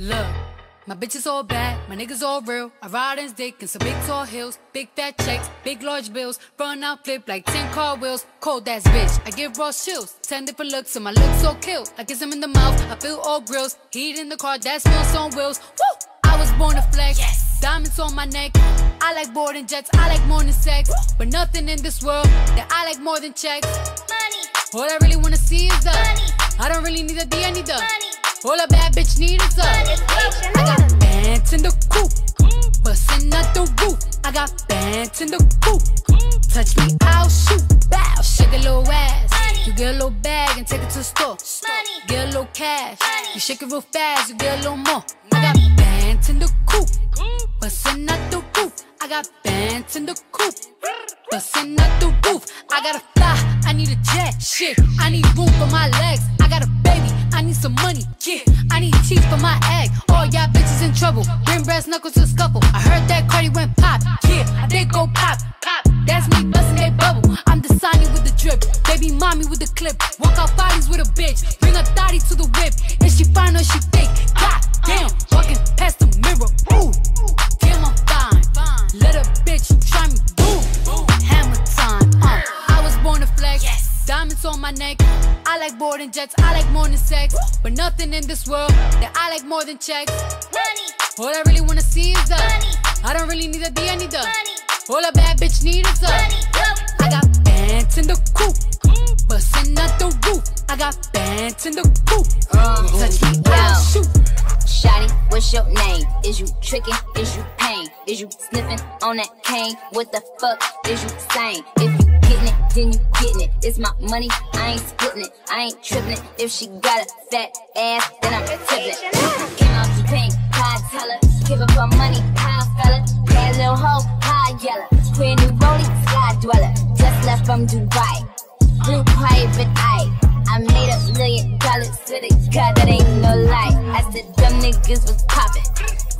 Look, my bitches all bad, my niggas all real. I ride in dick in some big tall hills, big fat checks, big large bills. Run out, flip like 10 car wheels. Cold ass bitch, I give raw chills. 10 different looks, and my looks so kill. I kiss him in the mouth, I feel all grills. Heat in the car, that smells on wheels. Woo! I was born to flex. Yes. Diamonds on my neck. I like boarding jets, I like more than sex. But nothing in this world that I like more than checks. Money. All I really wanna see is the money. I don't really need a D, I need the money. All a bad bitch need is a I got bands in the coop, bustin' out the roof. I got bands in the coop. Touch me, I'll shoot. Bow, shake a little ass. You get a little bag and take it to the store. Get a little cash. You shake it real fast, you get a little more. I got bands in the coop, bustin' out the roof. I got bands in the coop, bustin' out the roof. I gotta fly, I need a jet. Shit, I need room for my legs. I got a baby, need some money. Yeah, I need teeth for my egg. All y'all bitches in trouble. Bring brass knuckles to scuffle. I heard that Cardi went pop. Yeah, I did go pop. Pop. That's me busting that bubble. I'm the Sonny with the drip. Baby mommy with the clip. Walk out bodies with a bitch. Bring a thotty to the whip. And she fine or she fake. God damn, walking past the mirror. Ooh, damn, I'm fine. Let a bitch you try me. Boom, hammer time. Uh, I was born to flex. Diamonds on my neck. I like boarding jets. I like than sex. But nothing in this world that I like more than checks. Money. All I really wanna see is the Money. I don't really need a D, I need the Money. All a bad bitch need is the Money. Go. I got bands in the coop, bustin' out the roof. I got bands in the coop. Touch me, I'll shoot. Shotty, what's your name? Is you tricking? Is you pain? Is you sniffing on that cane? What the fuck is you saying? If you then you getting it. It's my money, I ain't splitting it. I ain't tripping it. If she got a fat ass, then I'm tipping it. Came out pink, high teller. Give up her money, high fella. Bad little hoe, high yellow. Queen new rollie, sky dweller. Just left from Dubai. Blue private eye. I made a million dollars to the God that ain't no lie. I said dumb niggas was poppin'.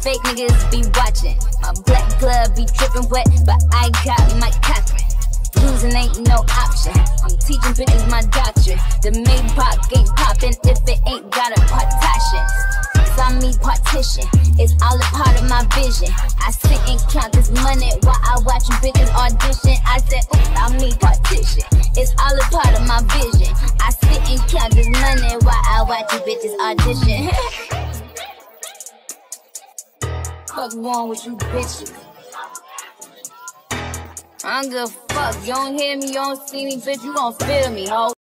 Fake niggas be watching. My black glove be dripping wet, but I got my Catherine. Losing ain't no option. I'm teaching bitches my doctrine. The main Maybach ain't poppin' if it ain't got a partition. Saw me partition. It's all a part of my vision. I sit and count this money while I watch you bitches audition. I said, oops, I mean partition. It's all a part of my vision. I sit and count this money while I watch you bitches audition. Fuck wrong with you bitches? I don't give a fuck. You don't hear me, you don't see me, bitch. You gon' feel me, ho.